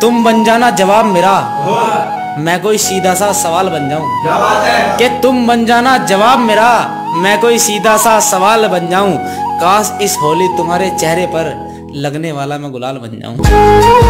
तुम बन जाना जवाब मेरा। मैं कोई सीधा सा सवाल बन जाऊँ। कि तुम बन जाना जवाब मेरा। मैं कोई सीधा सा सवाल बन जाऊँ। काश इस होली तुम्हारे चेहरे पर लगने वाला मैं गुलाल बन जाऊँ।